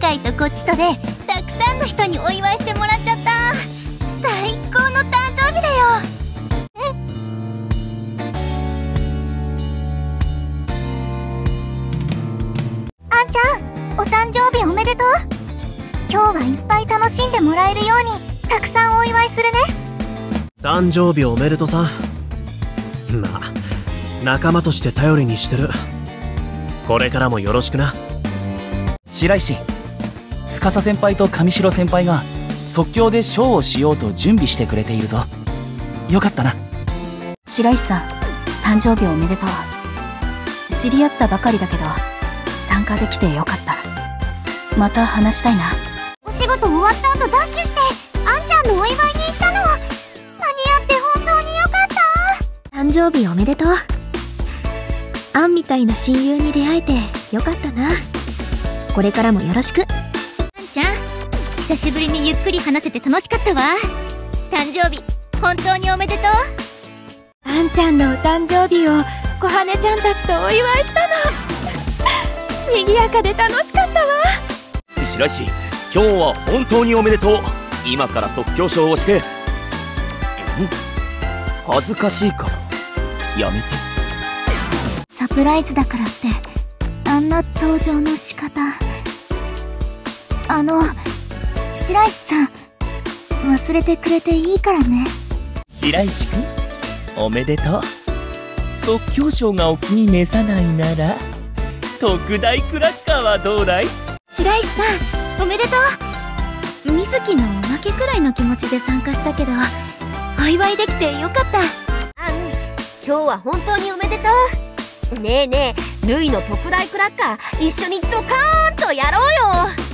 海とこちとでたくさんの人にお祝いしてもらっちゃった。最高の誕生日だよ。あんちゃんお誕生日おめでとう。今日はいっぱい楽しんでもらえるようにたくさんお祝いするね。誕生日おめでとうさ。んまあ仲間として頼りにしてる。これからもよろしくな。白石。司先輩と上白先輩が即興でショーをしようと準備してくれているぞ。よかったな。白石さん誕生日おめでとう。知り合ったばかりだけど参加できてよかった。また話したいな。お仕事終わった後ダッシュしてあんちゃんのお祝いに行ったの。間に合って本当によかった。誕生日おめでとう。アンみたいな親友に出会えてよかったな。これからもよろしく久しぶりにゆっくり話せて楽しかったわ。誕生日本当におめでとう。あんちゃんのお誕生日を小羽ちゃんたちとお祝いしたの。賑やかで楽しかったわ。白石今日は本当におめでとう。今から即興ショーをして。ん？恥ずかしいから。やめて。サプライズだからってあんな登場の仕方。あの白石さん忘れてくれていいからね。白石くん？おめでとう。即興賞がお気に召さないなら特大クラッカーはどうだい？白石さんおめでとう。水木のおまけくらいの気持ちで参加したけどお祝いできてよかった。あん。今日は本当におめでとう。ねえねえぬいの特大クラッカー一緒にドカーンとやろうよ